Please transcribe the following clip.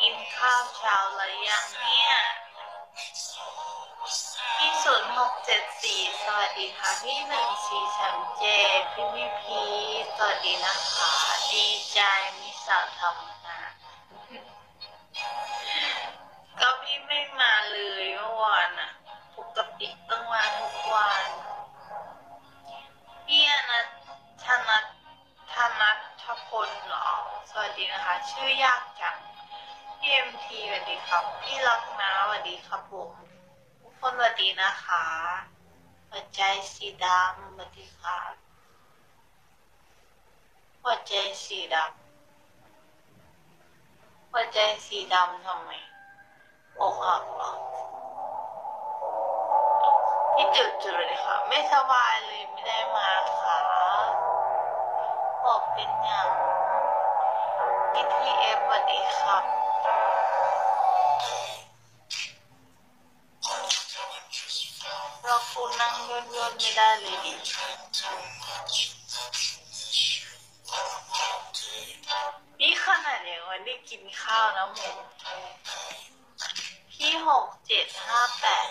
กินข้าวเช้าหรือยังเนี่ยพี่ศูนย์หกเจ็ดสี่สวัสดีค่ะ พี่หนึ่งสี่สามเจพี่พี่พีสวัสดีนะคะ ดีใจมีสาวทำงาน หรอ สวัสดีนะคะ ชื่อยากจังพี่เอ็มทีสวัสดีครับ พี่รักนะสวัสดีครับผมทุกคนสวัสดีนะคะหัวใจสีดำสวัสดีครับหัวใจสีดำหัวใจสีดำทำไมอกหักหรอพี่จุดจุดเลยค่ะ ไม่สบายเลยไม่ได้มา เป็นอย่างพี่ทีเอฟสวัสดีครับเราคุณนั่งย่นย่นไม่ได้เลยดินี่ขนาดยังไม่ได้กินข้าวนะหมูพี่หกเจ็ดห้าแปด